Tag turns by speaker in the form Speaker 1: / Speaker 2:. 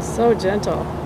Speaker 1: So gentle.